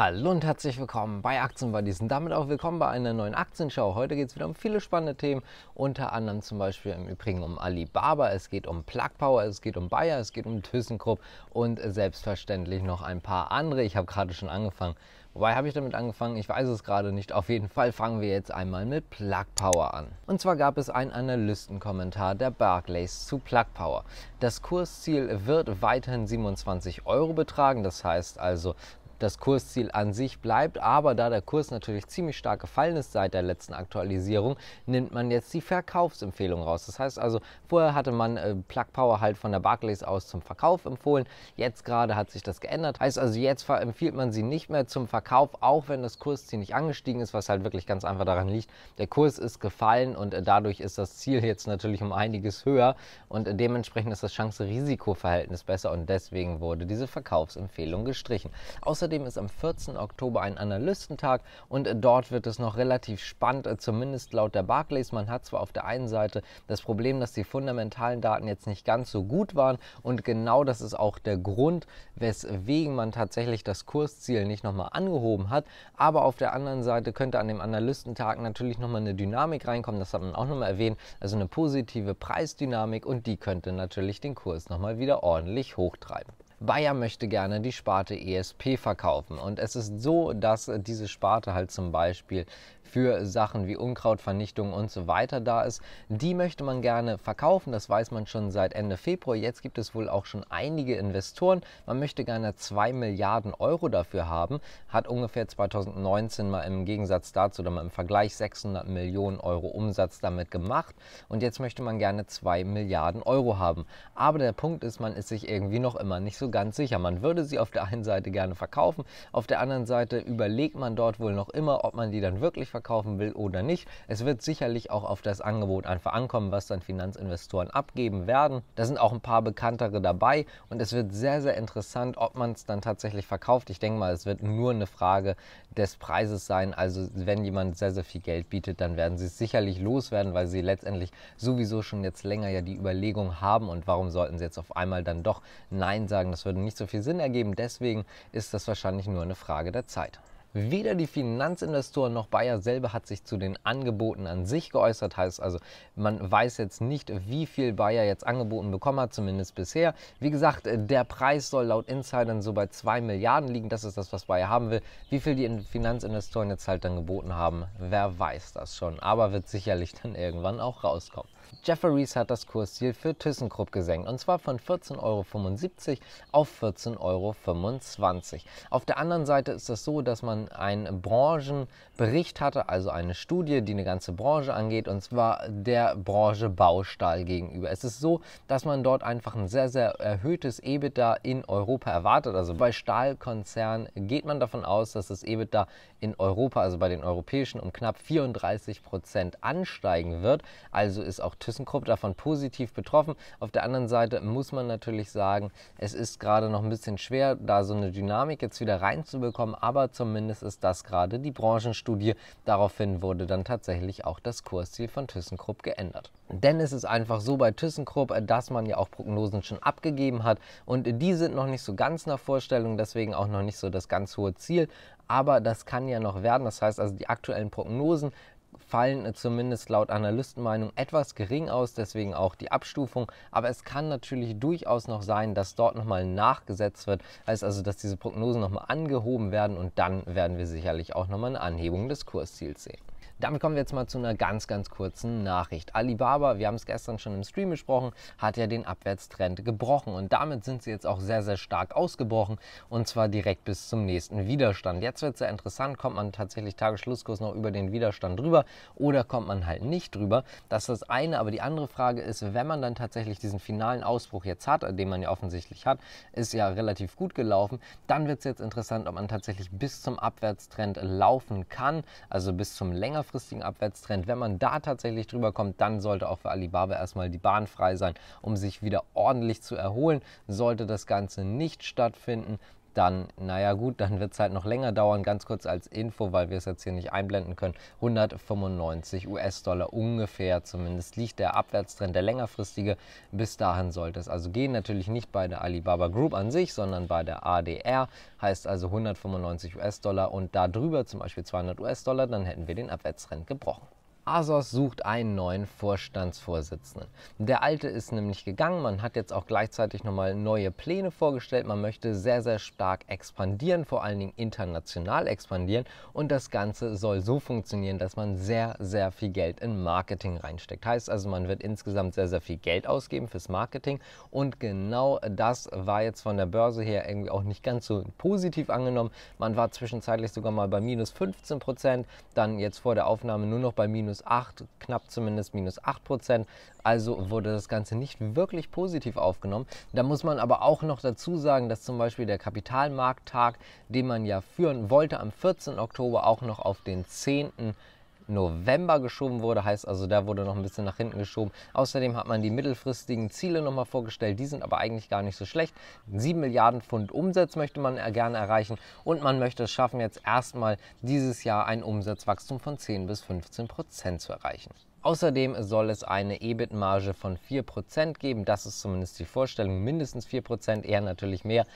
Hallo und herzlich willkommen bei Aktienbuddies und damit auch willkommen bei einer neuen Aktienschau. Heute geht es wieder um viele spannende Themen, unter anderem zum Beispiel im Übrigen um Alibaba, es geht um Plug Power, es geht um Bayer, es geht um ThyssenKrupp und selbstverständlich noch ein paar andere. Ich habe gerade schon angefangen. Wobei habe ich damit angefangen? Ich weiß es gerade nicht. Auf jeden Fall fangen wir jetzt einmal mit Plug Power an. Und zwar gab es einen Analystenkommentar der Barclays zu Plug Power. Das Kursziel wird weiterhin 27 Euro betragen. Das heißt also, das Kursziel an sich bleibt. Aber da der Kurs natürlich ziemlich stark gefallen ist seit der letzten Aktualisierung, nimmt man jetzt die Verkaufsempfehlung raus. Das heißt also, vorher hatte man äh, Plug Power halt von der Barclays aus zum Verkauf empfohlen. Jetzt gerade hat sich das geändert. Heißt also, jetzt empfiehlt man sie nicht mehr zum Verkauf, auch wenn das Kursziel nicht angestiegen ist, was halt wirklich ganz einfach daran liegt. Der Kurs ist gefallen und äh, dadurch ist das Ziel jetzt natürlich um einiges höher und äh, dementsprechend ist das Chance-Risiko-Verhältnis besser und deswegen wurde diese Verkaufsempfehlung gestrichen. Außerdem Außerdem ist am 14. Oktober ein Analystentag und dort wird es noch relativ spannend, zumindest laut der Barclays. Man hat zwar auf der einen Seite das Problem, dass die fundamentalen Daten jetzt nicht ganz so gut waren und genau das ist auch der Grund, weswegen man tatsächlich das Kursziel nicht nochmal angehoben hat. Aber auf der anderen Seite könnte an dem Analystentag natürlich nochmal eine Dynamik reinkommen, das hat man auch nochmal erwähnt, also eine positive Preisdynamik und die könnte natürlich den Kurs nochmal wieder ordentlich hochtreiben. Bayer möchte gerne die Sparte ESP verkaufen. Und es ist so, dass diese Sparte halt zum Beispiel für Sachen wie Unkrautvernichtung und so weiter da ist. Die möchte man gerne verkaufen, das weiß man schon seit Ende Februar. Jetzt gibt es wohl auch schon einige Investoren. Man möchte gerne 2 Milliarden Euro dafür haben, hat ungefähr 2019 mal im Gegensatz dazu oder mal im Vergleich 600 Millionen Euro Umsatz damit gemacht und jetzt möchte man gerne 2 Milliarden Euro haben. Aber der Punkt ist, man ist sich irgendwie noch immer nicht so ganz sicher. Man würde sie auf der einen Seite gerne verkaufen, auf der anderen Seite überlegt man dort wohl noch immer, ob man die dann wirklich verkauft verkaufen will oder nicht. Es wird sicherlich auch auf das Angebot einfach ankommen, was dann Finanzinvestoren abgeben werden. Da sind auch ein paar bekanntere dabei und es wird sehr, sehr interessant, ob man es dann tatsächlich verkauft. Ich denke mal, es wird nur eine Frage des Preises sein. Also wenn jemand sehr, sehr viel Geld bietet, dann werden sie es sicherlich loswerden, weil sie letztendlich sowieso schon jetzt länger ja die Überlegung haben und warum sollten sie jetzt auf einmal dann doch Nein sagen. Das würde nicht so viel Sinn ergeben. Deswegen ist das wahrscheinlich nur eine Frage der Zeit. Weder die Finanzinvestoren noch Bayer selber hat sich zu den Angeboten an sich geäußert. Heißt also, man weiß jetzt nicht, wie viel Bayer jetzt angeboten bekommen hat, zumindest bisher. Wie gesagt, der Preis soll laut Insidern so bei 2 Milliarden liegen. Das ist das, was Bayer haben will. Wie viel die Finanzinvestoren jetzt halt dann geboten haben, wer weiß das schon. Aber wird sicherlich dann irgendwann auch rauskommen. Jefferies hat das Kursziel für ThyssenKrupp gesenkt und zwar von 14,75 Euro auf 14,25 Euro. Auf der anderen Seite ist es so, dass man einen Branchenbericht hatte, also eine Studie, die eine ganze Branche angeht und zwar der Branche Baustahl gegenüber. Es ist so, dass man dort einfach ein sehr, sehr erhöhtes EBITDA in Europa erwartet. Also bei Stahlkonzernen geht man davon aus, dass das EBITDA in Europa, also bei den europäischen, um knapp 34 Prozent ansteigen wird. Also ist auch ThyssenKrupp davon positiv betroffen. Auf der anderen Seite muss man natürlich sagen, es ist gerade noch ein bisschen schwer, da so eine Dynamik jetzt wieder reinzubekommen, aber zumindest ist das gerade die Branchenstudie. Daraufhin wurde dann tatsächlich auch das Kursziel von ThyssenKrupp geändert. Denn es ist einfach so bei ThyssenKrupp, dass man ja auch Prognosen schon abgegeben hat und die sind noch nicht so ganz nach Vorstellung, deswegen auch noch nicht so das ganz hohe Ziel. Aber das kann ja noch werden. Das heißt also, die aktuellen Prognosen fallen zumindest laut Analystenmeinung etwas gering aus, deswegen auch die Abstufung. Aber es kann natürlich durchaus noch sein, dass dort nochmal nachgesetzt wird. Heißt also, dass diese Prognosen nochmal angehoben werden und dann werden wir sicherlich auch nochmal eine Anhebung des Kursziels sehen. Damit kommen wir jetzt mal zu einer ganz, ganz kurzen Nachricht. Alibaba, wir haben es gestern schon im Stream besprochen, hat ja den Abwärtstrend gebrochen und damit sind sie jetzt auch sehr, sehr stark ausgebrochen und zwar direkt bis zum nächsten Widerstand. Jetzt wird es sehr interessant, kommt man tatsächlich Tagesschlusskurs noch über den Widerstand drüber oder kommt man halt nicht drüber. Das ist das eine, aber die andere Frage ist, wenn man dann tatsächlich diesen finalen Ausbruch jetzt hat, den man ja offensichtlich hat, ist ja relativ gut gelaufen, dann wird es jetzt interessant, ob man tatsächlich bis zum Abwärtstrend laufen kann, also bis zum längerfristigen längerfristigen Abwärtstrend. Wenn man da tatsächlich drüber kommt, dann sollte auch für Alibaba erstmal die Bahn frei sein, um sich wieder ordentlich zu erholen. Sollte das Ganze nicht stattfinden, dann, naja gut, dann wird es halt noch länger dauern. Ganz kurz als Info, weil wir es jetzt hier nicht einblenden können. 195 US-Dollar ungefähr zumindest liegt der Abwärtstrend, der längerfristige. Bis dahin sollte es also gehen. Natürlich nicht bei der Alibaba Group an sich, sondern bei der ADR. Heißt also 195 US-Dollar und darüber zum Beispiel 200 US-Dollar, dann hätten wir den Abwärtstrend gebrochen. Asos sucht einen neuen Vorstandsvorsitzenden. Der alte ist nämlich gegangen. Man hat jetzt auch gleichzeitig nochmal neue Pläne vorgestellt. Man möchte sehr, sehr stark expandieren, vor allen Dingen international expandieren. Und das Ganze soll so funktionieren, dass man sehr, sehr viel Geld in Marketing reinsteckt. Heißt also, man wird insgesamt sehr, sehr viel Geld ausgeben fürs Marketing. Und genau das war jetzt von der Börse her irgendwie auch nicht ganz so positiv angenommen. Man war zwischenzeitlich sogar mal bei minus 15 Prozent, dann jetzt vor der Aufnahme nur noch bei minus minus 8, knapp zumindest minus 8 Prozent. Also wurde das Ganze nicht wirklich positiv aufgenommen. Da muss man aber auch noch dazu sagen, dass zum Beispiel der Kapitalmarkttag, den man ja führen wollte, am 14. Oktober auch noch auf den 10. November geschoben wurde. Heißt also, da wurde noch ein bisschen nach hinten geschoben. Außerdem hat man die mittelfristigen Ziele nochmal vorgestellt. Die sind aber eigentlich gar nicht so schlecht. 7 Milliarden Pfund Umsatz möchte man gerne erreichen und man möchte es schaffen, jetzt erstmal dieses Jahr ein Umsatzwachstum von 10 bis 15 Prozent zu erreichen. Außerdem soll es eine EBIT-Marge von 4% geben. Das ist zumindest die Vorstellung. Mindestens 4%, eher natürlich mehr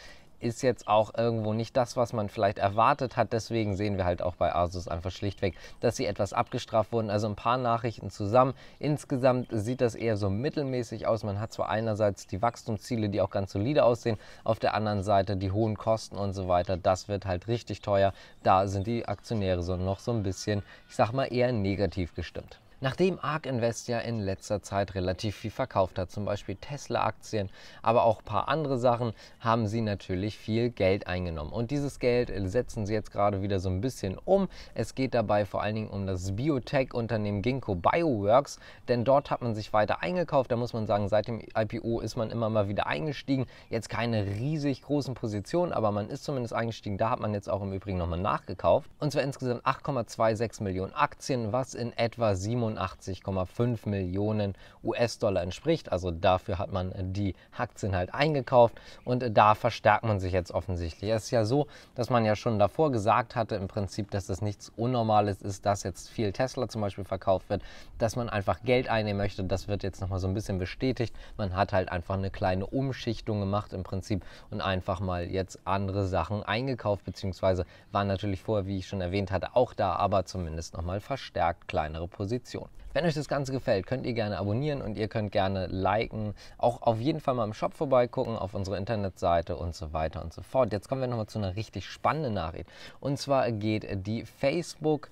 ist jetzt auch irgendwo nicht das, was man vielleicht erwartet hat. Deswegen sehen wir halt auch bei Asus einfach schlichtweg, dass sie etwas abgestraft wurden. Also ein paar Nachrichten zusammen. Insgesamt sieht das eher so mittelmäßig aus. Man hat zwar einerseits die Wachstumsziele, die auch ganz solide aussehen, auf der anderen Seite die hohen Kosten und so weiter. Das wird halt richtig teuer. Da sind die Aktionäre so noch so ein bisschen, ich sag mal, eher negativ gestimmt. Nachdem ARK Invest ja in letzter Zeit relativ viel verkauft hat, zum Beispiel Tesla-Aktien, aber auch ein paar andere Sachen, haben sie natürlich viel Geld eingenommen. Und dieses Geld setzen sie jetzt gerade wieder so ein bisschen um. Es geht dabei vor allen Dingen um das Biotech-Unternehmen Ginkgo Bioworks, denn dort hat man sich weiter eingekauft. Da muss man sagen, seit dem IPO ist man immer mal wieder eingestiegen. Jetzt keine riesig großen Positionen, aber man ist zumindest eingestiegen. Da hat man jetzt auch im Übrigen nochmal nachgekauft. Und zwar insgesamt 8,26 Millionen Aktien, was in etwa 7 87,5 Millionen US-Dollar entspricht. Also dafür hat man die Aktien halt eingekauft und da verstärkt man sich jetzt offensichtlich. Es ist ja so, dass man ja schon davor gesagt hatte, im Prinzip, dass das nichts Unnormales ist, dass jetzt viel Tesla zum Beispiel verkauft wird, dass man einfach Geld einnehmen möchte. Das wird jetzt nochmal so ein bisschen bestätigt. Man hat halt einfach eine kleine Umschichtung gemacht im Prinzip und einfach mal jetzt andere Sachen eingekauft, beziehungsweise waren natürlich vorher, wie ich schon erwähnt hatte, auch da, aber zumindest nochmal verstärkt kleinere Positionen. Wenn euch das Ganze gefällt, könnt ihr gerne abonnieren und ihr könnt gerne liken. Auch auf jeden Fall mal im Shop vorbeigucken, auf unserer Internetseite und so weiter und so fort. Jetzt kommen wir nochmal zu einer richtig spannenden Nachricht. Und zwar geht die Facebook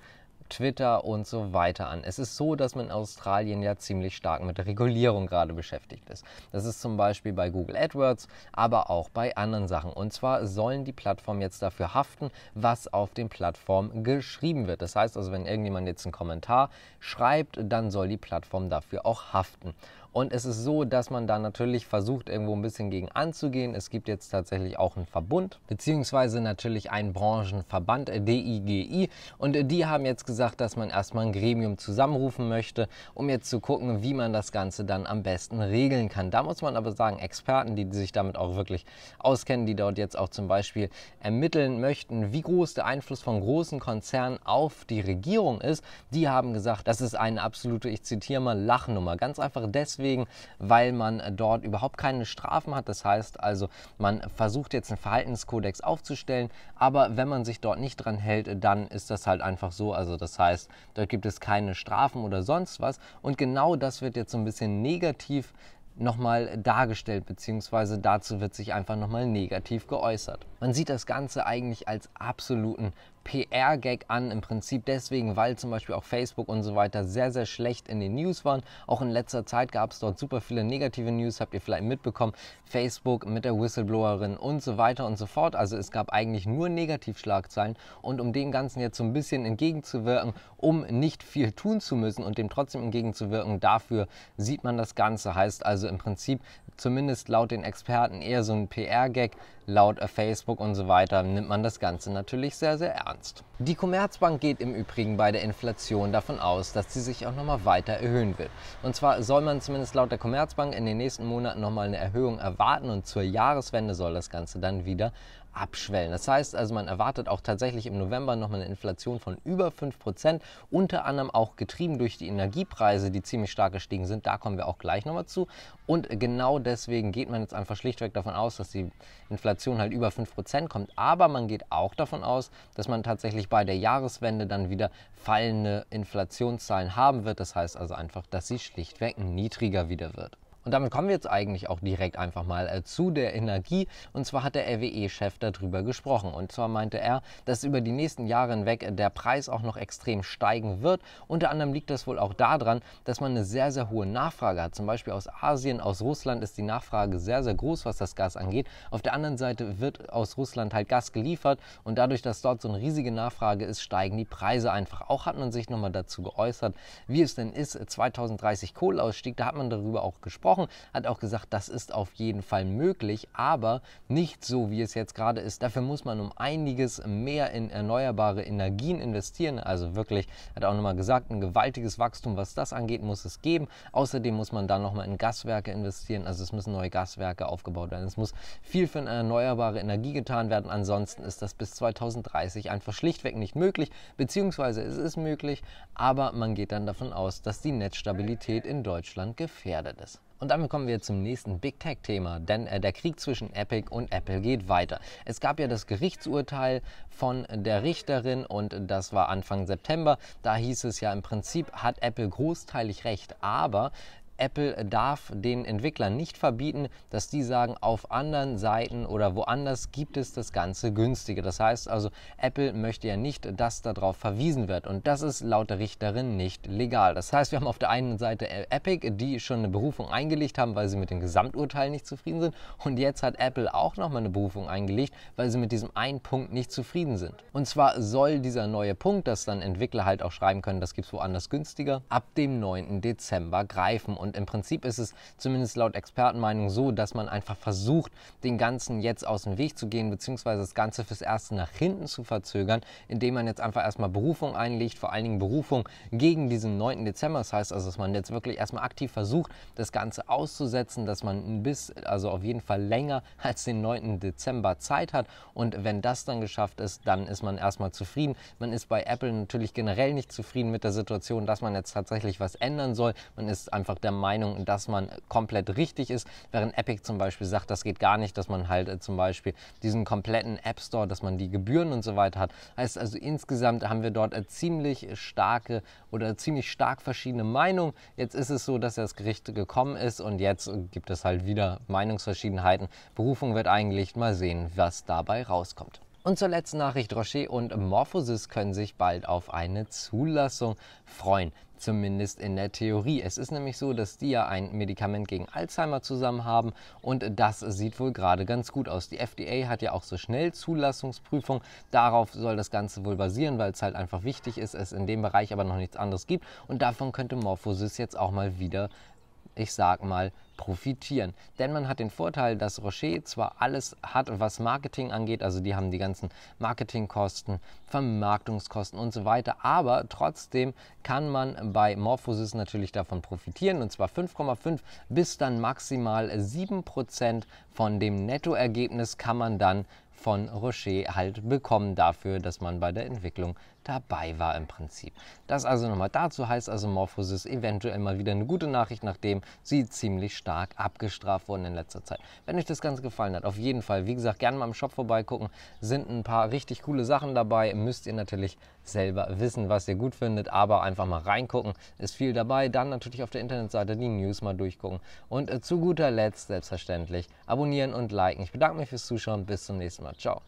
Twitter und so weiter an. Es ist so, dass man in Australien ja ziemlich stark mit der Regulierung gerade beschäftigt ist. Das ist zum Beispiel bei Google AdWords, aber auch bei anderen Sachen. Und zwar sollen die Plattformen jetzt dafür haften, was auf den Plattformen geschrieben wird. Das heißt also, wenn irgendjemand jetzt einen Kommentar schreibt, dann soll die Plattform dafür auch haften. Und es ist so, dass man da natürlich versucht, irgendwo ein bisschen gegen anzugehen. Es gibt jetzt tatsächlich auch einen Verbund, beziehungsweise natürlich einen Branchenverband, äh, DIGI. Und äh, die haben jetzt gesagt, dass man erstmal ein Gremium zusammenrufen möchte, um jetzt zu gucken, wie man das Ganze dann am besten regeln kann. Da muss man aber sagen, Experten, die sich damit auch wirklich auskennen, die dort jetzt auch zum Beispiel ermitteln möchten, wie groß der Einfluss von großen Konzernen auf die Regierung ist, die haben gesagt, das ist eine absolute, ich zitiere mal, Lachnummer. Ganz einfach deswegen, deswegen, weil man dort überhaupt keine Strafen hat. Das heißt also, man versucht jetzt einen Verhaltenskodex aufzustellen, aber wenn man sich dort nicht dran hält, dann ist das halt einfach so. Also das heißt, dort gibt es keine Strafen oder sonst was. Und genau das wird jetzt so ein bisschen negativ nochmal dargestellt, beziehungsweise dazu wird sich einfach nochmal negativ geäußert. Man sieht das Ganze eigentlich als absoluten PR-Gag an, im Prinzip deswegen, weil zum Beispiel auch Facebook und so weiter sehr, sehr schlecht in den News waren. Auch in letzter Zeit gab es dort super viele negative News, habt ihr vielleicht mitbekommen. Facebook mit der Whistleblowerin und so weiter und so fort. Also es gab eigentlich nur Negativschlagzeilen und um dem Ganzen jetzt so ein bisschen entgegenzuwirken, um nicht viel tun zu müssen und dem trotzdem entgegenzuwirken, dafür sieht man das Ganze. Heißt also im Prinzip, zumindest laut den Experten, eher so ein PR-Gag. Laut Facebook und so weiter nimmt man das Ganze natürlich sehr, sehr ernst. Die Commerzbank geht im Übrigen bei der Inflation davon aus, dass sie sich auch nochmal weiter erhöhen wird. Und zwar soll man zumindest laut der Commerzbank in den nächsten Monaten nochmal eine Erhöhung erwarten und zur Jahreswende soll das Ganze dann wieder abschwellen. Das heißt also, man erwartet auch tatsächlich im November nochmal eine Inflation von über 5%, unter anderem auch getrieben durch die Energiepreise, die ziemlich stark gestiegen sind. Da kommen wir auch gleich nochmal zu. Und genau deswegen geht man jetzt einfach schlichtweg davon aus, dass die Inflation halt über 5% kommt. Aber man geht auch davon aus, dass man tatsächlich bei der Jahreswende dann wieder fallende Inflationszahlen haben wird. Das heißt also einfach, dass sie schlichtweg niedriger wieder wird. Und damit kommen wir jetzt eigentlich auch direkt einfach mal äh, zu der Energie. Und zwar hat der RWE-Chef darüber gesprochen. Und zwar meinte er, dass über die nächsten Jahre hinweg der Preis auch noch extrem steigen wird. Unter anderem liegt das wohl auch daran, dass man eine sehr, sehr hohe Nachfrage hat. Zum Beispiel aus Asien, aus Russland ist die Nachfrage sehr, sehr groß, was das Gas angeht. Auf der anderen Seite wird aus Russland halt Gas geliefert. Und dadurch, dass dort so eine riesige Nachfrage ist, steigen die Preise einfach. Auch hat man sich nochmal dazu geäußert, wie es denn ist, 2030 Kohleausstieg. Da hat man darüber auch gesprochen gesprochen, hat auch gesagt, das ist auf jeden Fall möglich, aber nicht so, wie es jetzt gerade ist. Dafür muss man um einiges mehr in erneuerbare Energien investieren. Also wirklich, hat auch nochmal gesagt, ein gewaltiges Wachstum, was das angeht, muss es geben. Außerdem muss man dann nochmal in Gaswerke investieren. Also es müssen neue Gaswerke aufgebaut werden. Es muss viel für eine erneuerbare Energie getan werden. Ansonsten ist das bis 2030 einfach schlichtweg nicht möglich, beziehungsweise es ist möglich, aber man geht dann davon aus, dass die Netzstabilität in Deutschland gefährdet ist. Und damit kommen wir zum nächsten Big Tech-Thema, denn äh, der Krieg zwischen Epic und Apple geht weiter. Es gab ja das Gerichtsurteil von der Richterin und das war Anfang September. Da hieß es ja im Prinzip, hat Apple großteilig recht, aber Apple darf den Entwicklern nicht verbieten, dass die sagen, auf anderen Seiten oder woanders gibt es das Ganze günstiger. Das heißt also, Apple möchte ja nicht, dass darauf verwiesen wird. Und das ist laut der Richterin nicht legal. Das heißt, wir haben auf der einen Seite Epic, die schon eine Berufung eingelegt haben, weil sie mit dem Gesamturteil nicht zufrieden sind. Und jetzt hat Apple auch nochmal eine Berufung eingelegt, weil sie mit diesem einen Punkt nicht zufrieden sind. Und zwar soll dieser neue Punkt, dass dann Entwickler halt auch schreiben können, das gibt es woanders günstiger, ab dem 9. Dezember greifen. Und und im Prinzip ist es zumindest laut Expertenmeinung so, dass man einfach versucht, den Ganzen jetzt aus dem Weg zu gehen, beziehungsweise das Ganze fürs Erste nach hinten zu verzögern, indem man jetzt einfach erstmal Berufung einlegt, vor allen Dingen Berufung gegen diesen 9. Dezember. Das heißt also, dass man jetzt wirklich erstmal aktiv versucht, das Ganze auszusetzen, dass man bis, also auf jeden Fall länger als den 9. Dezember Zeit hat. Und wenn das dann geschafft ist, dann ist man erstmal zufrieden. Man ist bei Apple natürlich generell nicht zufrieden mit der Situation, dass man jetzt tatsächlich was ändern soll. Man ist einfach der Meinung, dass man komplett richtig ist, während Epic zum Beispiel sagt, das geht gar nicht, dass man halt äh, zum Beispiel diesen kompletten App Store, dass man die Gebühren und so weiter hat. Heißt also insgesamt haben wir dort äh, ziemlich starke oder ziemlich stark verschiedene Meinungen. Jetzt ist es so, dass das Gericht gekommen ist und jetzt gibt es halt wieder Meinungsverschiedenheiten. Berufung wird eingelegt, mal sehen, was dabei rauskommt. Und zur letzten Nachricht, Rocher und Morphosis können sich bald auf eine Zulassung freuen. Zumindest in der Theorie. Es ist nämlich so, dass die ja ein Medikament gegen Alzheimer zusammen haben und das sieht wohl gerade ganz gut aus. Die FDA hat ja auch so schnell Zulassungsprüfung. Darauf soll das Ganze wohl basieren, weil es halt einfach wichtig ist, es in dem Bereich aber noch nichts anderes gibt und davon könnte Morphosis jetzt auch mal wieder ich sag mal, profitieren. Denn man hat den Vorteil, dass Rocher zwar alles hat, was Marketing angeht, also die haben die ganzen Marketingkosten, Vermarktungskosten und so weiter, aber trotzdem kann man bei Morphosis natürlich davon profitieren und zwar 5,5 bis dann maximal 7% von dem Nettoergebnis kann man dann von Rocher halt bekommen dafür, dass man bei der Entwicklung dabei war im Prinzip. Das also nochmal dazu heißt also Morphosis eventuell mal wieder eine gute Nachricht, nachdem sie ziemlich stark abgestraft wurden in letzter Zeit. Wenn euch das Ganze gefallen hat, auf jeden Fall, wie gesagt, gerne mal im Shop vorbeigucken, sind ein paar richtig coole Sachen dabei, müsst ihr natürlich selber wissen, was ihr gut findet, aber einfach mal reingucken, ist viel dabei, dann natürlich auf der Internetseite die News mal durchgucken und äh, zu guter Letzt selbstverständlich abonnieren und liken. Ich bedanke mich fürs Zuschauen, bis zum nächsten Mal. Ciao.